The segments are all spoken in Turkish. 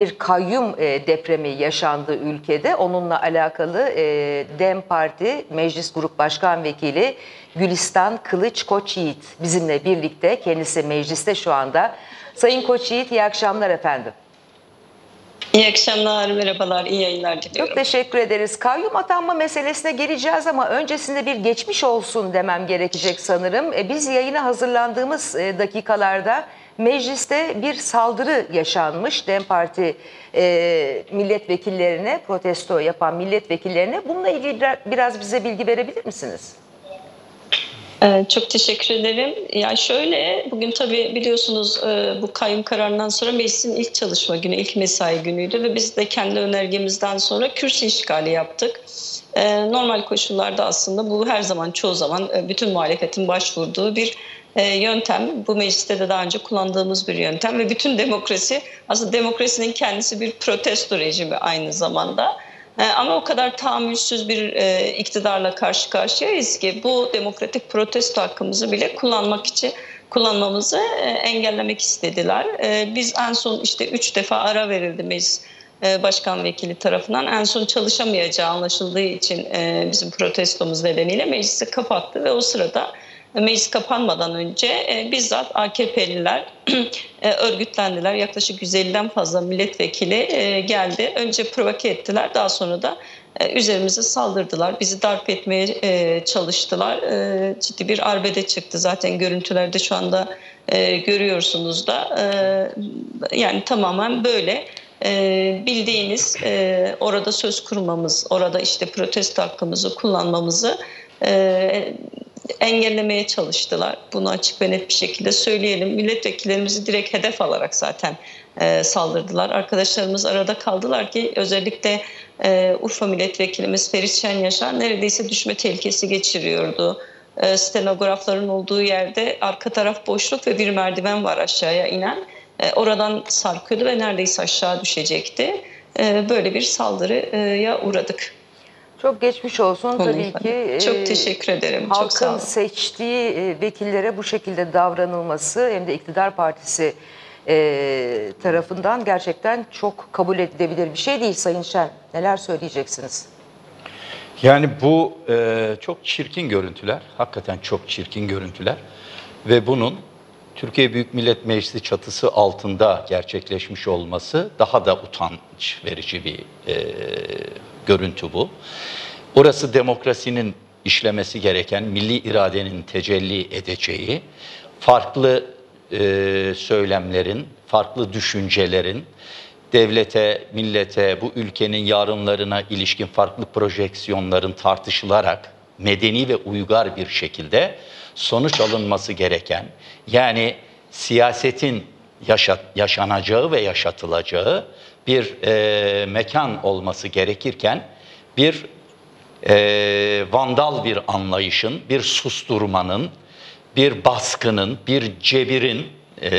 bir kayyum e, depremi yaşandı ülkede. Onunla alakalı e, DEM Parti Meclis Grup Başkan Vekili Gülistan Kılıç Koçyiğit bizimle birlikte. Kendisi mecliste şu anda. Sayın Koçyiğit iyi akşamlar efendim. İyi akşamlar, merhabalar, iyi yayınlar diliyorum. Çok teşekkür ederiz. Kayyum atanma meselesine geleceğiz ama öncesinde bir geçmiş olsun demem gerekecek sanırım. E, biz yayına hazırlandığımız dakikalarda mecliste bir saldırı yaşanmış. DEM Parti e, milletvekillerine, protesto yapan milletvekillerine. Bununla ilgili biraz bize bilgi verebilir misiniz? Ee, çok teşekkür ederim. Ya şöyle bugün tabii biliyorsunuz e, bu kayyum kararından sonra meclisin ilk çalışma günü, ilk mesai günüydü ve biz de kendi önergemizden sonra kürsü işgali yaptık. Ee, normal koşullarda aslında bu her zaman çoğu zaman e, bütün muhalefetin başvurduğu bir yöntem. Bu mecliste de daha önce kullandığımız bir yöntem ve bütün demokrasi aslında demokrasinin kendisi bir protesto rejimi aynı zamanda. E, ama o kadar tahammülsüz bir e, iktidarla karşı karşıyayız ki bu demokratik protesto hakkımızı bile kullanmak için kullanmamızı e, engellemek istediler. E, biz en son işte üç defa ara verildi meclis e, başkan vekili tarafından. En son çalışamayacağı anlaşıldığı için e, bizim protestomuz nedeniyle meclisi kapattı ve o sırada meclis kapanmadan önce e, bizzat AKP'liler e, örgütlendiler. Yaklaşık 150'den fazla milletvekili e, geldi. Önce provoke ettiler daha sonra da e, üzerimize saldırdılar. Bizi darp etmeye e, çalıştılar. E, ciddi bir arbede çıktı. Zaten görüntülerde şu anda e, görüyorsunuz da. E, yani tamamen böyle e, bildiğiniz e, orada söz kurmamız, orada işte protesto hakkımızı kullanmamızı e, engellemeye çalıştılar. Bunu açık ve net bir şekilde söyleyelim. Milletvekillerimizi direkt hedef alarak zaten e, saldırdılar. Arkadaşlarımız arada kaldılar ki özellikle e, Urfa milletvekilimiz Ferit Şen Yaşar neredeyse düşme tehlikesi geçiriyordu. E, stenografların olduğu yerde arka taraf boşluk ve bir merdiven var aşağıya inen. E, oradan sarkıyordu ve neredeyse aşağı düşecekti. E, böyle bir saldırıya uğradık. Çok geçmiş olsun tabii ki. Çok teşekkür ederim. Halkın Çok sağ olun. seçtiği vekillere bu şekilde davranılması hem de iktidar partisi e, tarafından gerçekten çok kabul edilebilir bir şey değil Sayın Şen. Neler söyleyeceksiniz? Yani bu e, çok çirkin görüntüler, hakikaten çok çirkin görüntüler ve bunun Türkiye Büyük Millet Meclisi çatısı altında gerçekleşmiş olması daha da utanç verici bir e, görüntü bu. Orası demokrasinin işlemesi gereken, milli iradenin tecelli edeceği, farklı e, söylemlerin, farklı düşüncelerin, devlete, millete, bu ülkenin yarınlarına ilişkin farklı projeksiyonların tartışılarak medeni ve uygar bir şekilde sonuç alınması gereken, yani siyasetin yaşat, yaşanacağı ve yaşatılacağı bir e, mekan olması gerekirken bir e, vandal bir anlayışın, bir susturmanın, bir baskının, bir cebirin e,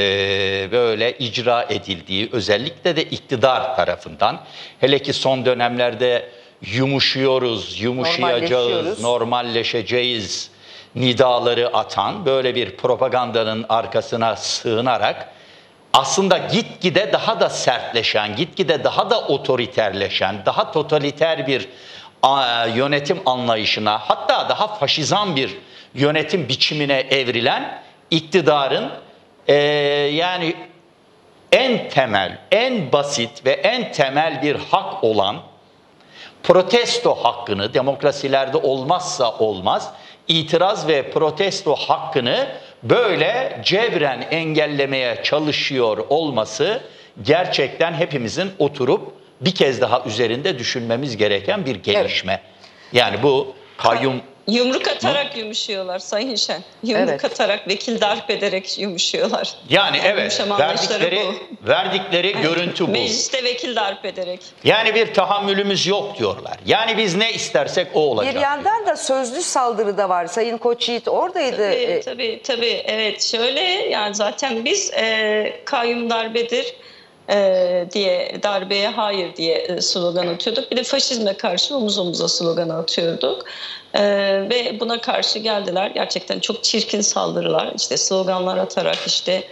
böyle icra edildiği özellikle de iktidar tarafından. Hele ki son dönemlerde yumuşuyoruz, yumuşayacağız, normalleşeceğiz nidaları atan böyle bir propagandanın arkasına sığınarak aslında gitgide daha da sertleşen, gitgide daha da otoriterleşen, daha totaliter bir yönetim anlayışına hatta daha faşizan bir yönetim biçimine evrilen iktidarın e, yani en temel, en basit ve en temel bir hak olan protesto hakkını demokrasilerde olmazsa olmaz itiraz ve protesto hakkını böyle cebren engellemeye çalışıyor olması gerçekten hepimizin oturup bir kez daha üzerinde düşünmemiz gereken bir gelişme. Evet. Yani bu kayyum Yumruk atarak Hı? yumuşuyorlar Sayın Şen. Yumruk evet. atarak, vekil darp ederek yumuşuyorlar. Yani, yani evet, verdikleri, bu. verdikleri görüntü bu. Mecliste vekil darp ederek. Yani bir tahammülümüz yok diyorlar. Yani biz ne istersek o olacak. Bir yandan da sözlü saldırı da var. Sayın Koçyiğit oradaydı. Tabii, e, tabii, tabii. Evet, şöyle yani zaten biz e, kayyum darbedir e, diye darbeye hayır diye e, slogan atıyorduk. Bir de faşizme karşı omuz omuza slogan atıyorduk. E, ve buna karşı geldiler. Gerçekten çok çirkin saldırılar. İşte sloganlar atarak işte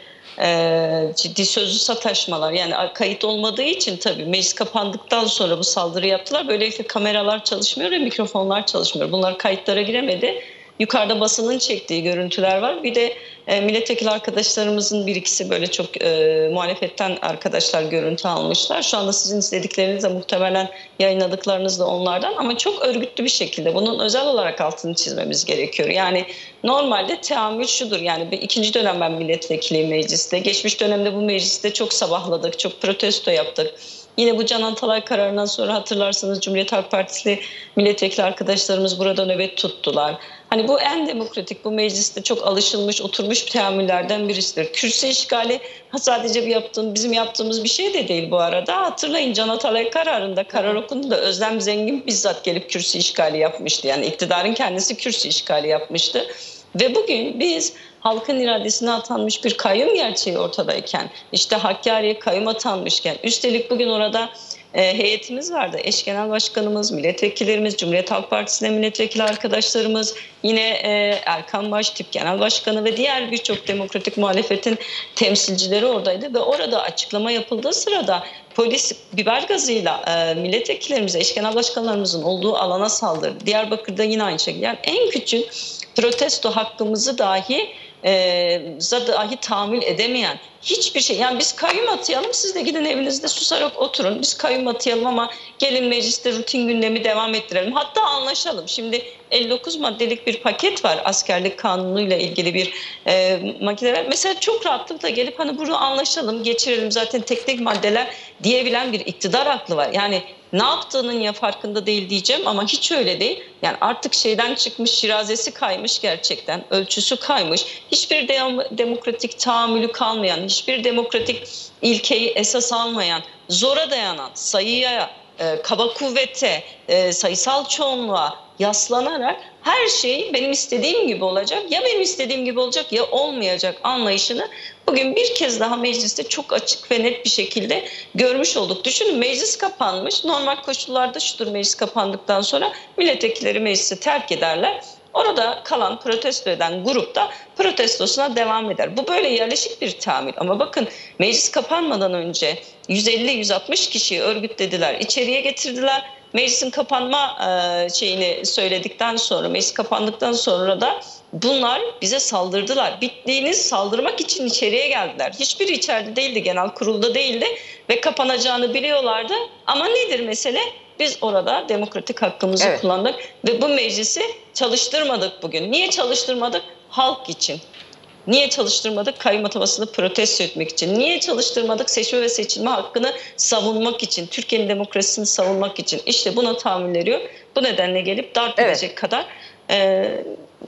e, ciddi sözlü sataşmalar yani kayıt olmadığı için tabii meclis kapandıktan sonra bu saldırı yaptılar. Böylelikle kameralar çalışmıyor ve mikrofonlar çalışmıyor. Bunlar kayıtlara giremedi. Yukarıda basının çektiği görüntüler var. Bir de e, milletvekili arkadaşlarımızın bir ikisi böyle çok e, muhalefetten arkadaşlar görüntü almışlar. Şu anda sizin istedikleriniz de muhtemelen yayınladıklarınız da onlardan ama çok örgütlü bir şekilde bunun özel olarak altını çizmemiz gerekiyor. Yani normalde teamül şudur yani bir, ikinci dönem ben milletvekiliyim mecliste. Geçmiş dönemde bu mecliste çok sabahladık, çok protesto yaptık. Yine bu Can Antalay kararından sonra hatırlarsanız Cumhuriyet Halk Partisi milletvekili arkadaşlarımız burada nöbet tuttular. Hani bu en demokratik, bu mecliste çok alışılmış, oturmuş teamüllerden birisidir. Kürsü işgali ha sadece bir yaptığım, bizim yaptığımız bir şey de değil bu arada. Hatırlayın Can Atalay kararında, karar okundu da Özlem Zengin bizzat gelip kürsü işgali yapmıştı. Yani iktidarın kendisi kürsü işgali yapmıştı. Ve bugün biz halkın iradesine atanmış bir kayyum gerçeği ortadayken, işte Hakkari'ye kayyum atanmışken, üstelik bugün orada heyetimiz vardı. Eş Genel Başkanımız, milletvekillerimiz, Cumhuriyet Halk Partisi'ne milletvekili arkadaşlarımız, yine e, Erkan Baş, Tip Genel Başkanı ve diğer birçok demokratik muhalefetin temsilcileri oradaydı ve orada açıklama yapıldığı sırada polis biber gazıyla e, milletvekillerimize, eş genel başkanlarımızın olduğu alana saldırdı. Diyarbakır'da yine aynı şekilde. Yani en küçük protesto hakkımızı dahi e, dahi tahammül edemeyen hiçbir şey. Yani biz kayyum atayalım siz de gidin evinizde susarak oturun. Biz kayyum atayalım ama gelin mecliste rutin gündemi devam ettirelim. Hatta anlaşalım. Şimdi 59 maddelik bir paket var askerlik kanunuyla ilgili bir e, makineler. Mesela çok rahatlıkla gelip hani bunu anlaşalım geçirelim zaten tek tek maddeler diyebilen bir iktidar aklı var. Yani ne yaptığının ya farkında değil diyeceğim ama hiç öyle değil. Yani artık şeyden çıkmış şirazesi kaymış gerçekten. Ölçüsü kaymış. Hiçbir de- demokratik tahammülü kalmayan, hiçbir demokratik ilkeyi esas almayan, zora dayanan, sayıya, e, kaba kuvvete, e, sayısal çoğunluğa yaslanarak her şey benim istediğim gibi olacak. Ya benim istediğim gibi olacak ya olmayacak anlayışını bugün bir kez daha mecliste çok açık ve net bir şekilde görmüş olduk. Düşünün meclis kapanmış. Normal koşullarda şudur meclis kapandıktan sonra milletvekilleri meclisi terk ederler. Orada kalan protesto eden grup da protestosuna devam eder. Bu böyle yerleşik bir tahammül. Ama bakın meclis kapanmadan önce 150-160 kişiyi örgütlediler, içeriye getirdiler. Meclisin kapanma şeyini söyledikten sonra, meclis kapandıktan sonra da bunlar bize saldırdılar. Bittiğiniz saldırmak için içeriye geldiler. Hiçbiri içeride değildi, genel kurulda değildi ve kapanacağını biliyorlardı. Ama nedir mesele? Biz orada demokratik hakkımızı Evet. kullandık ve bu meclisi çalıştırmadık bugün. Niye çalıştırmadık? Halk için. Niye çalıştırmadık? Kayyum atamasını protesto etmek için. Niye çalıştırmadık? Seçme ve seçilme hakkını savunmak için. Türkiye'nin demokrasisini savunmak için. İşte buna tahammülleri yok. Bu nedenle gelip darp Evet. edecek kadar e,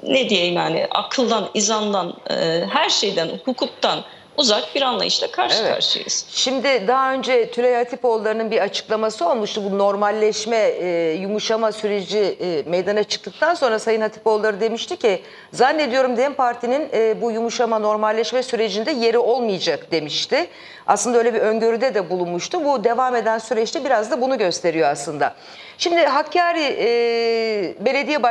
ne diyeyim yani akıldan, izandan, e, her şeyden, hukuktan uzak bir anlayışla karşı Evet. karşıyayız. Şimdi daha önce Tülay Hatipoğulları'nın bir açıklaması olmuştu. Bu normalleşme, e, yumuşama süreci e, meydana çıktıktan sonra Sayın Hatipoğulları demişti ki zannediyorum DEM Parti'nin e, bu yumuşama, normalleşme sürecinde yeri olmayacak demişti. Aslında öyle bir öngörüde de bulunmuştu. Bu devam eden süreçte biraz da bunu gösteriyor aslında. Şimdi Hakkari e, Belediye Başkanı